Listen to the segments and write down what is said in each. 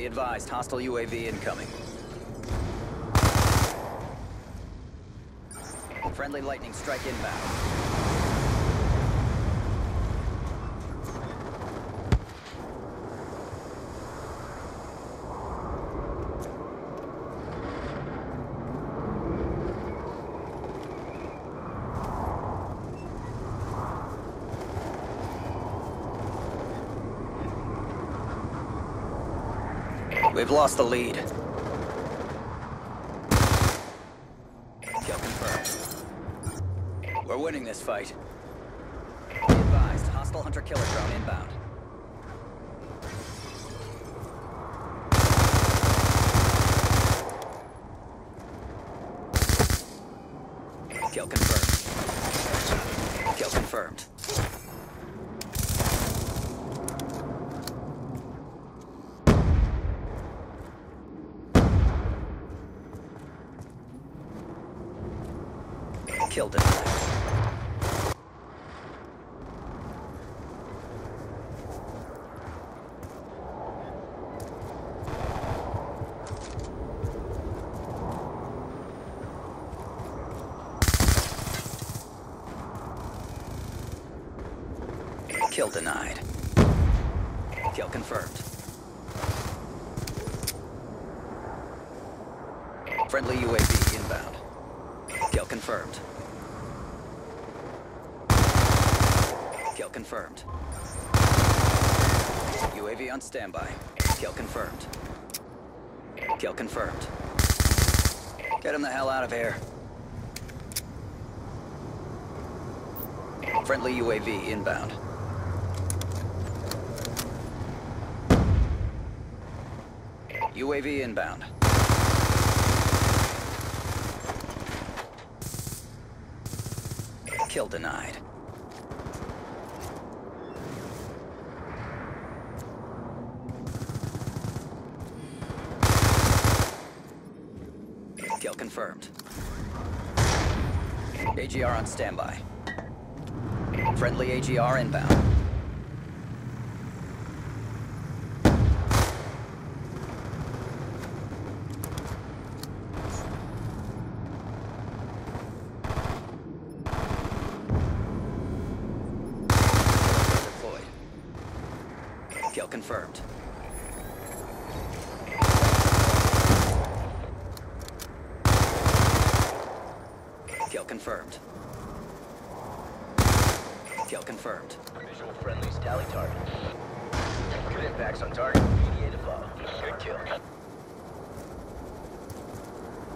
Be advised, hostile UAV incoming. Friendly lightning strike inbound. We've lost the lead. Kill confirmed. We're winning this fight. Be advised, hostile hunter-killer drone inbound. Kill confirmed. Kill confirmed. Kill denied. Kill denied. Kill confirmed. Friendly UAV inbound. Confirmed. Kill confirmed. UAV on standby. Kill confirmed. Kill confirmed. Get him the hell out of here. Friendly UAV inbound. UAV inbound. Kill denied. Kill confirmed. AGR on standby. Friendly AGR inbound. Deployed. Kill confirmed. Kill confirmed. Kill confirmed. Visual friendlies tally target. Good impacts on target. Mediate above. Good kill.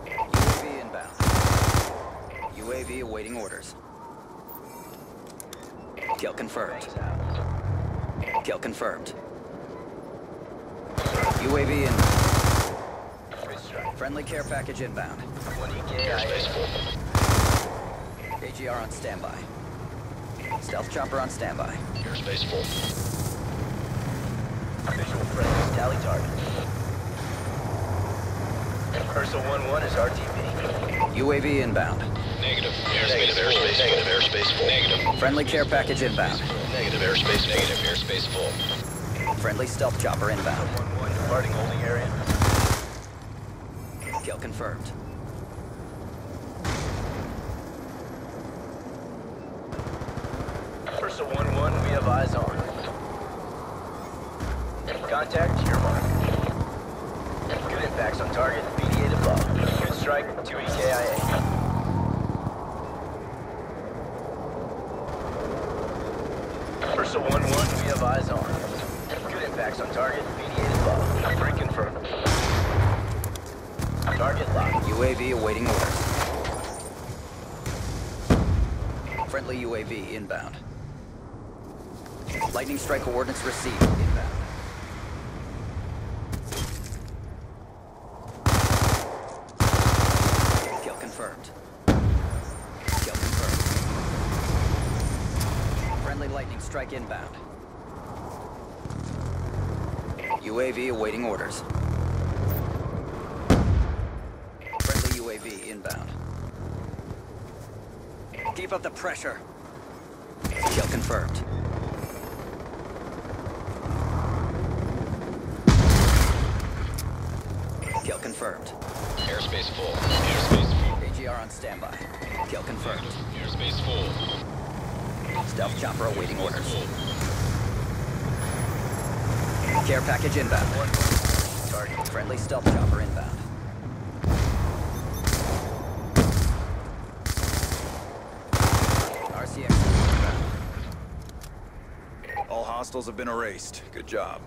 UAV inbound. UAV awaiting orders. Kill confirmed. Kill confirmed. UAV in. Friendly care package inbound. 20 KIA. AGR on standby. Stealth chopper on standby. Airspace full. Visual friendlies tally target. Ursa 1-1 is RTB. UAV inbound. Negative. Airspace negative, airspace full. Negative airspace full. Negative. Friendly care package inbound. Negative airspace negative airspace full. Friendly stealth chopper inbound. 1-1 departing holding area. Kill confirmed. Ursa 1-1, we have eyes on. Contact your mark. Good impacts on target. Mediate above. Good strike. 2 EKIA. Ursa 1-1, we have eyes on. Impacts on target. Mediate above. Three confirmed. Target locked. UAV awaiting orders. Friendly UAV inbound. Lightning strike coordinates received inbound. Kill confirmed. Kill confirmed. Friendly lightning strike inbound. UAV awaiting orders. Friendly UAV inbound. Keep up the pressure. Kill confirmed. Kill confirmed. Airspace full. Airspace full. AGR on standby. Kill confirmed. Airspace full. Stealth chopper awaiting orders. Full. Care package inbound. Target. Friendly stealth chopper inbound. RCX inbound. All hostiles have been erased. Good job.